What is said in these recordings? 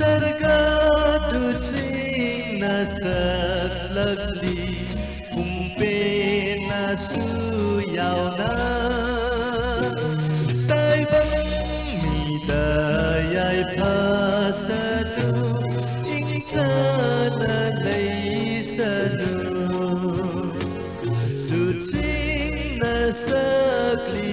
sarga tujhe na sat lagli kumpe na su yauna tai ban mi dai phasatu inka na lai sanu tujhe na sakli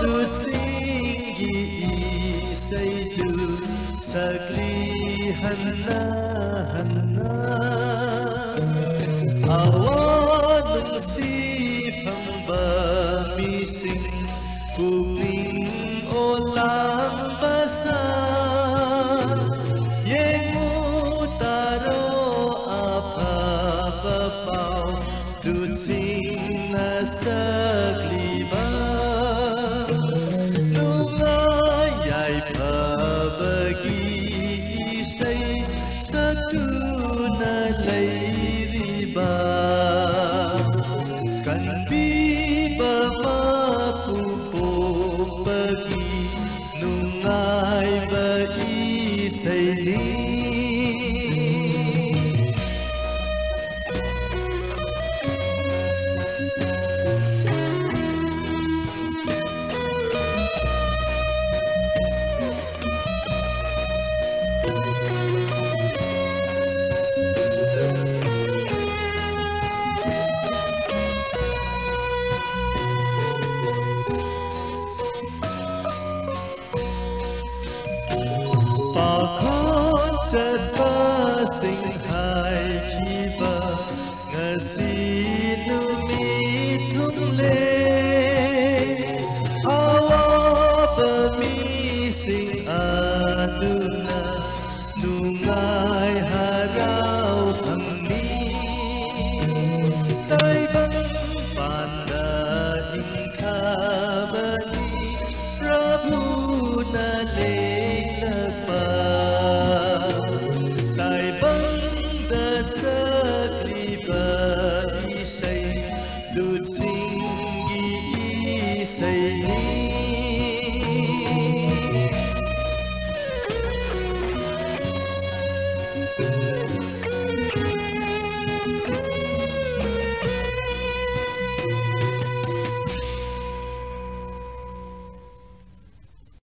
تسيئي سيد سكلي هنا هنا. awan si pembami sing kuping olang basah yang taro apa bepau tutsi Oh, cool. सिं हा हसि